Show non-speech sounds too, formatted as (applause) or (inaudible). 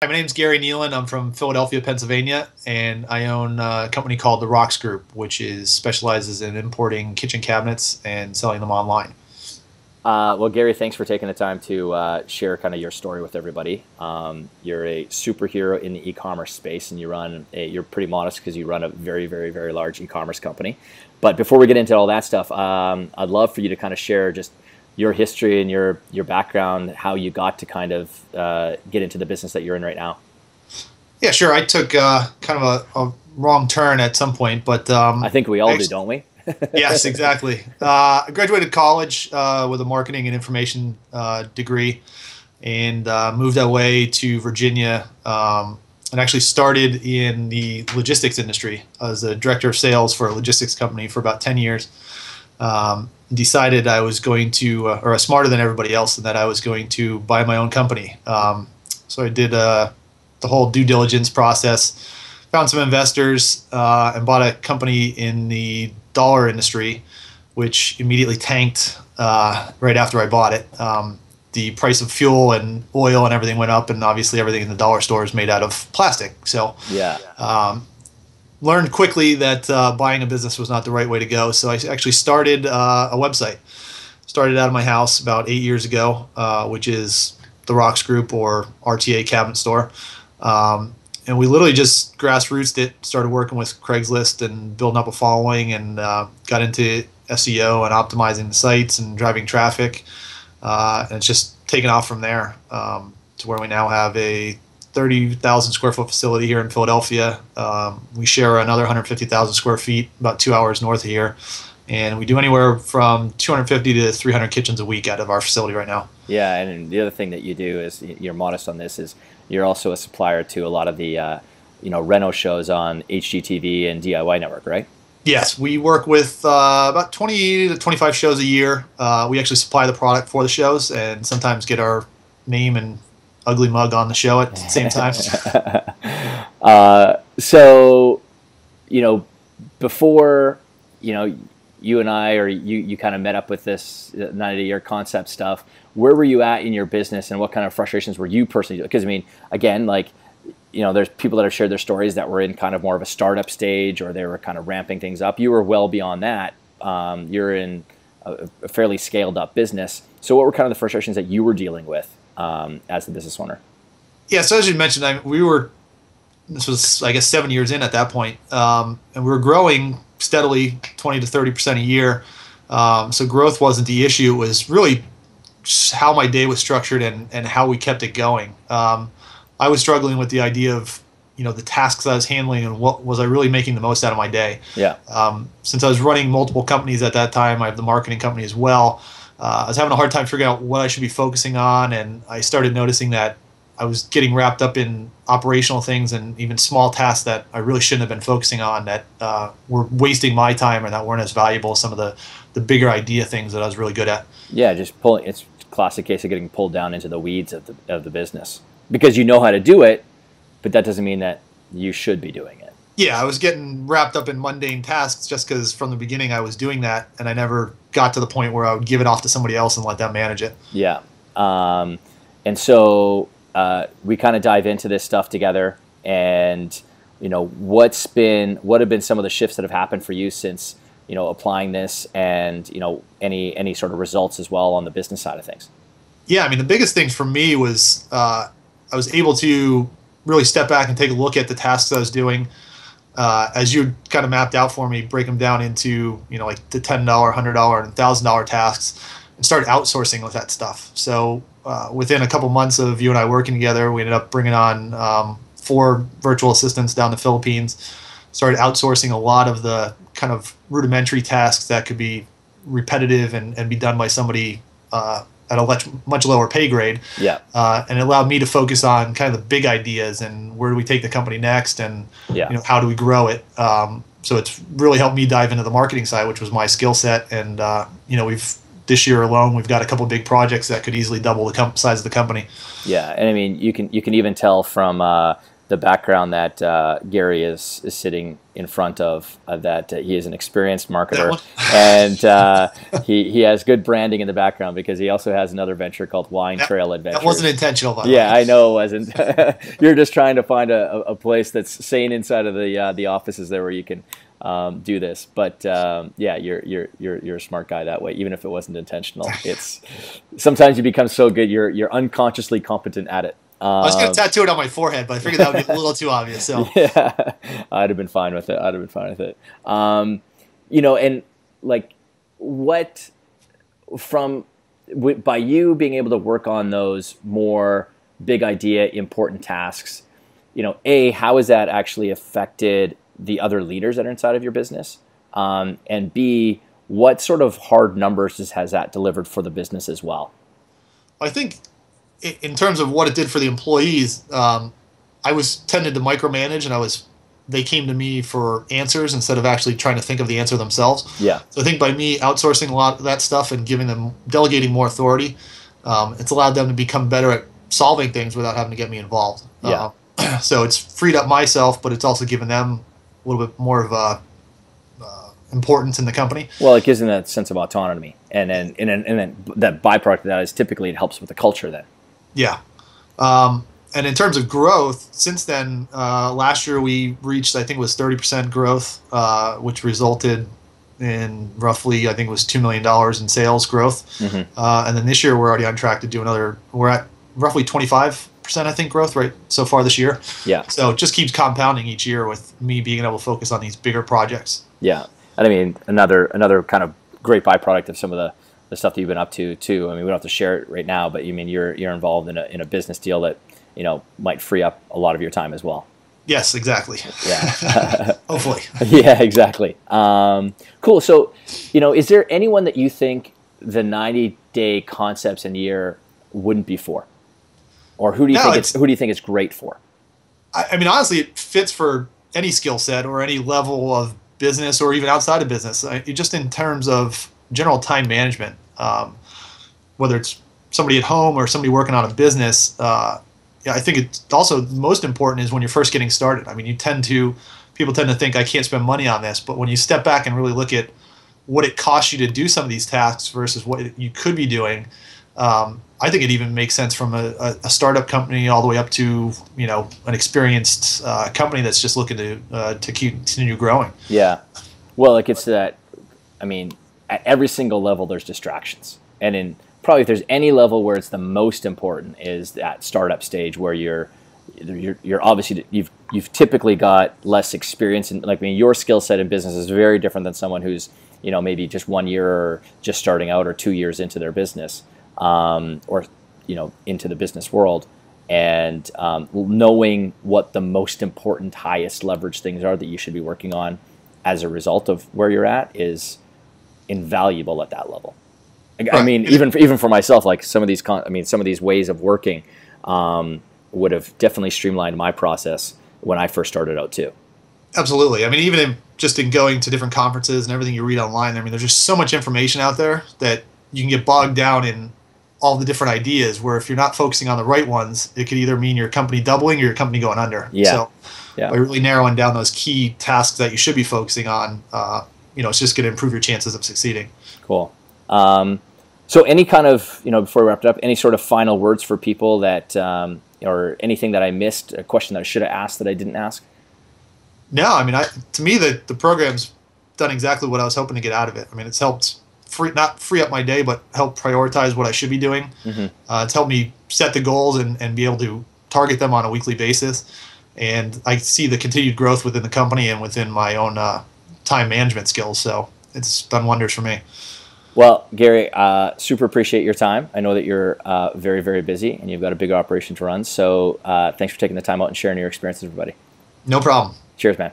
Hi, my name is Gary Nealon. I'm from Philadelphia, Pennsylvania, and I own a company called the Rocks Group, which is specializes in importing kitchen cabinets and selling them online. Uh, well, Gary, thanks for taking the time to uh, share kind of your story with everybody. Um, you're a superhero in the e-commerce space, and you run. A, you're pretty modest because you run a very, very, very large e-commerce company. But before we get into all that stuff, um, I'd love for you to kind of share just your history and your your background, how you got to kind of uh, get into the business that you're in right now. Yeah, sure. I took uh, kind of a, a, wrong turn at some point, but um, I think we all do, don't we? (laughs) yes, exactly. Uh, I graduated college uh, with a marketing and information uh, degree, and uh, moved away to Virginia. Um, and actually started in the logistics industry as a director of sales for a logistics company for about 10 years um, decided I was going to, uh, or smarter than everybody else, and that I was going to buy my own company. Um, so I did uh, the whole due diligence process, found some investors, uh, and bought a company in the dollar industry, which immediately tanked uh, right after I bought it. Um, the price of fuel and oil and everything went up, and obviously everything in the dollar store is made out of plastic. So yeah. Um, learned quickly that uh, buying a business was not the right way to go. So I actually started uh, a website. Started out of my house about eight years ago, uh, which is the Rocks Group or RTA Cabinet Store. Um, and we literally just grassroots it, started working with Craigslist and building up a following and uh, got into SEO and optimizing the sites and driving traffic. Uh, and it's just taken off from there um, to where we now have a 30,000 square foot facility here in Philadelphia. Um, we share another 150,000 square feet about two hours north of here. And we do anywhere from 250 to 300 kitchens a week out of our facility right now. Yeah, and the other thing that you do is you're modest on this is you're also a supplier to a lot of the uh, you know reno shows on HGTV and DIY Network, right? Yes, we work with uh, about 20 to 25 shows a year. Uh, we actually supply the product for the shows and sometimes get our name and ugly mug on the show at the same time. (laughs) uh, so, you know, before, you know, you and I, or you, you kind of met up with this 90 year concept stuff. Where were you at in your business and what kind of frustrations were you personally? Because, I mean, again, like, you know, there's people that have shared their stories that were in kind of more of a startup stage or they were kind of ramping things up. You were well beyond that. Um, you're in a, a fairly scaled up business. So, what were kind of the frustrations that you were dealing with um, as the business owner? Yeah, so as you mentioned, I, we were this was I guess seven years in at that point, um, and we were growing steadily, twenty to thirty percent a year. Um, so growth wasn't the issue; it was really how my day was structured and and how we kept it going. Um, I was struggling with the idea of you know the tasks I was handling and what was I really making the most out of my day. Yeah. Um, since I was running multiple companies at that time, I have the marketing company as well uh, I was having a hard time figuring out what I should be focusing on, and I started noticing that I was getting wrapped up in operational things and even small tasks that I really shouldn't have been focusing on that uh, were wasting my time and that weren't as valuable as some of the, the bigger idea things that I was really good at. Yeah, just pulling. It's classic case of getting pulled down into the weeds of the of the business because you know how to do it, but that doesn't mean that you should be doing it. Yeah, I was getting wrapped up in mundane tasks just because from the beginning I was doing that, and I never got to the point where I would give it off to somebody else and let them manage it. Yeah. Um, and so uh, we kind of dive into this stuff together and you know what's been what have been some of the shifts that have happened for you since you know applying this and you know any any sort of results as well on the business side of things yeah i mean the biggest thing for me was uh, i was able to really step back and take a look at the tasks i was doing uh, as you kind of mapped out for me, break them down into you know like the ten dollar, hundred dollar, and thousand dollar tasks, and start outsourcing with that stuff. So uh, within a couple months of you and I working together, we ended up bringing on um, four virtual assistants down the Philippines. Started outsourcing a lot of the kind of rudimentary tasks that could be repetitive and, and be done by somebody uh, at a much much lower pay grade. Yeah. Uh, and it allowed me to focus on kind of the big ideas and where do we take the company next, and yeah. you know how do we grow it. Um, so it's really helped me dive into the marketing side, which was my skill set. And uh, you know we've this year alone we've got a couple big projects that could easily double the com- size of the company. Yeah, and I mean you can you can even tell from. Uh, the background that uh, Gary is is sitting in front of. Uh, that uh, he is an experienced marketer, and uh, he he has good branding in the background because he also has another venture called Wine That- Trail Adventure. That wasn't intentional, by Yeah, way. I know it wasn't. (laughs) You're just trying to find a, a a place that's sane inside of the uh, the offices there where you can um, do this. But um, yeah, you're you're you're you're a smart guy that way. Even if it wasn't intentional, (laughs) it's sometimes you become so good you're you're unconsciously competent at it. Um, I was going to tattoo it on my forehead, but I figured that would be a little too obvious. So (laughs) yeah, I'd have been fine with it. I'd have been fine with it. Um, you know, and like what from w- by you being able to work on those more big idea, important tasks. You know, a how has that actually affected the other leaders that are inside of your business? Um, and b what sort of hard numbers has- that delivered for the business as well? I think in terms of what it did for the employees, um, I was tended to micromanage, and I was they came to me for answers instead of actually trying to think of the answer themselves. Yeah, So I think by me outsourcing a lot of that stuff and giving them delegating more authority, um, it's allowed them to become better at solving things without having to get me involved. Yeah. Uh, (clears throat) so it's freed up myself, but it's also given them a little bit more of a uh, importance in the company. Well, it gives them that sense of autonomy, and then and then, and then that byproduct of that is typically it helps with the culture. Then, Yeah. Um, and in terms of growth, since then, uh, last year we reached, I think it was 30% growth, uh, which resulted in roughly, I think it was $2 million in sales growth. Mhm. Uh, and then this year we're already on track to do another, we're at roughly 25%, I think, growth rate so far this year. yeah, So it just keeps compounding each year with me being able to focus on these bigger projects. yeah. And I mean, another another kind of great byproduct of some of the, the stuff that you've been up to too. I mean, we don't have to share it right now, but you mean you're you're involved in a in a business deal that you know might free up a lot of your time as well. Yes, exactly. Yeah. (laughs) Hopefully. (laughs) yeah, exactly. Um, cool. So, you know, is there anyone that you think the 90 day concepts in year wouldn't be for? Or who do you No, think it's, it's- who do you think it's great for? I, I mean, honestly, it fits for any skill set or any level of business or even outside of business. I, just in terms of general time management, um, whether it's somebody at home or somebody working on a business, uh, yeah, I think it's also most important is when you're first getting started. I mean, you tend to people tend to think I can't spend money on this, but when you step back and really look at what it costs you to do some of these tasks versus what you could be doing, um, I think it even makes sense from a, a, startup company all the way up to you know an experienced uh, company that's just looking to uh, to continue growing. Yeah. Well, it gets to that. I mean, at every single level, there's distractions, and in probably if there's any level where it's the most important is that startup stage where you're you're, you're obviously you've you've typically got less experience. And like I mean your skill set in business is very different than someone who's you know maybe just one year or just starting out or two years into their business um, or you know into the business world. And um, knowing what the most important highest leverage things are that you should be working on as a result of where you're at is invaluable at that level. Like, I mean, even for, even for myself, like some of these, con- I mean, some of these ways of working um, would have definitely streamlined my process when I first started out too. Absolutely. I mean, even in just in going to different conferences and everything you read online, I mean, there's just so much information out there that you can get bogged down in all the different ideas. Where if you're not focusing on the right ones, it could either mean your company doubling or your company going under. Yeah. So Yeah. by really narrowing down those key tasks that you should be focusing on, uh, you know, it's just going to improve your chances of succeeding. Cool. Um, so, any kind of, you know, before we wrapped up, any sort of final words for people that, um, or anything that I missed, a question that I should have asked that I didn't ask? No, I mean, I, to me, the, the program's done exactly what I was hoping to get out of it. I mean, it's helped free, not free up my day, but help prioritize what I should be doing. Mhm. Uh, it's helped me set the goals and, and be able to target them on a weekly basis. And I see the continued growth within the company and within my own uh, time management skills. So it's done wonders for me. Well, Gary, uh, super appreciate your time. I know that you're uh, very, very busy and you've got a big operation to run. So, uh, thanks for taking the time out and sharing your experience with everybody. No problem. Cheers, man.